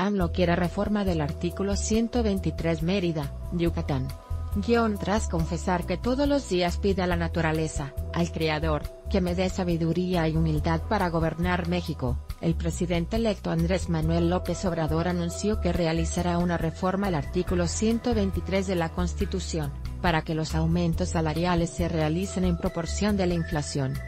AMLO quiere reforma del artículo 123 Mérida, Yucatán. Guión tras confesar que todos los días pide a la naturaleza, al Creador, que me dé sabiduría y humildad para gobernar México, el presidente electo Andrés Manuel López Obrador anunció que realizará una reforma al artículo 123 de la Constitución, para que los aumentos salariales se realicen en proporción de la inflación.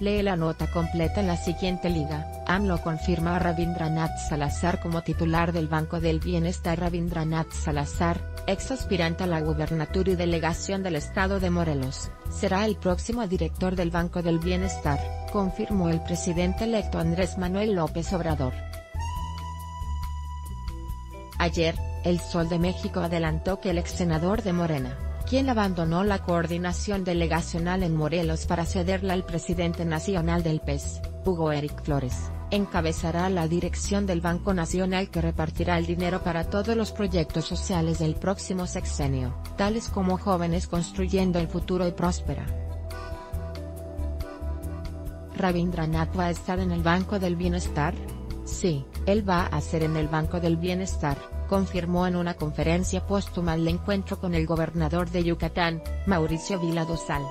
Lee la nota completa en la siguiente liga. AMLO confirma a Rabindranath Salazar como titular del Banco del Bienestar. Rabindranath Salazar, ex aspirante a la gubernatura y delegación del estado de Morelos, será el próximo director del Banco del Bienestar, confirmó el presidente electo Andrés Manuel López Obrador. Ayer, El Sol de México adelantó que el ex senador de Morena, quien abandonó la coordinación delegacional en Morelos para cederla al presidente nacional del PES, Hugo Eric Flores, encabezará la dirección del Banco Nacional que repartirá el dinero para todos los proyectos sociales del próximo sexenio, tales como Jóvenes Construyendo el Futuro y Próspera. ¿Rabindranath va a estar en el Banco del Bienestar? Sí, él va a ser en el Banco del Bienestar confirmó en una conferencia póstuma el encuentro con el gobernador de Yucatán, Mauricio Vila Dosal.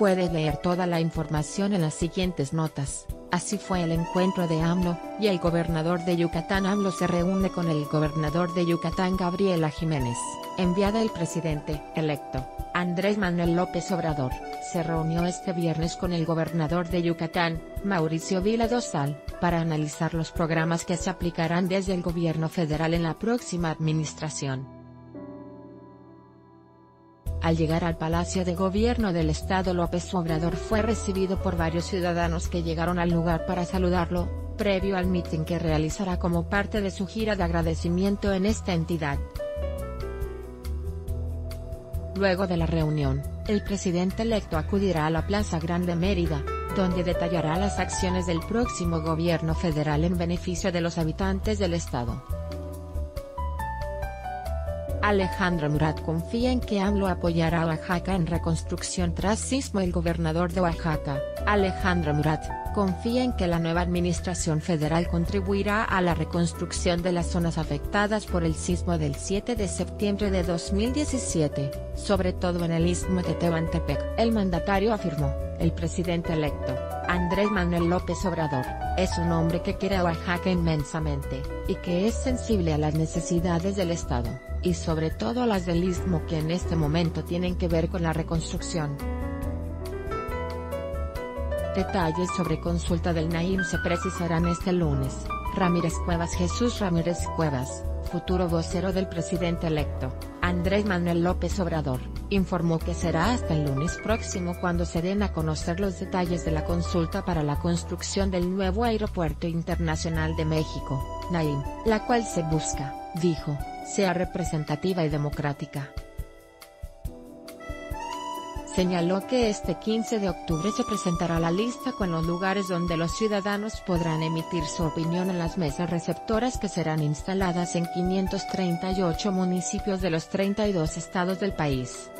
Puede leer toda la información en las siguientes notas. Así fue el encuentro de AMLO, y el gobernador de Yucatán AMLO se reúne con el gobernador de Yucatán Gabriela Jiménez, enviada el presidente electo, Andrés Manuel López Obrador, se reunió este viernes con el gobernador de Yucatán, Mauricio Vila Dosal, para analizar los programas que se aplicarán desde el gobierno federal en la próxima administración. Al llegar al Palacio de Gobierno del Estado López Obrador fue recibido por varios ciudadanos que llegaron al lugar para saludarlo, previo al mitin que realizará como parte de su gira de agradecimiento en esta entidad. Luego de la reunión, el presidente electo acudirá a la Plaza Grande Mérida, donde detallará las acciones del próximo gobierno federal en beneficio de los habitantes del estado. Alejandro Murat confía en que AMLO apoyará a Oaxaca en reconstrucción tras sismo El gobernador de Oaxaca, Alejandro Murat, confía en que la nueva administración federal contribuirá a la reconstrucción de las zonas afectadas por el sismo del 7 de septiembre de 2017, sobre todo en el istmo de Tehuantepec. El mandatario afirmó, el presidente electo, Andrés Manuel López Obrador, es un hombre que quiere a Oaxaca inmensamente, y que es sensible a las necesidades del Estado, y sobre todo a las del istmo que en este momento tienen que ver con la reconstrucción. Detalles sobre consulta del Naim se precisarán este lunes. Ramírez Cuevas Jesús Ramírez Cuevas, futuro vocero del presidente electo, Andrés Manuel López Obrador, informó que será hasta el lunes próximo cuando se den a conocer los detalles de la consulta para la construcción del nuevo Aeropuerto Internacional de México, Naim, la cual se busca, dijo, sea representativa y democrática señaló que este 15 de octubre se presentará la lista con los lugares donde los ciudadanos podrán emitir su opinión en las mesas receptoras que serán instaladas en 538 municipios de los 32 estados del país.